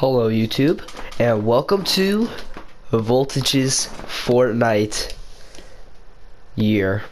Hello YouTube, and welcome to Voltage's Fortnite year.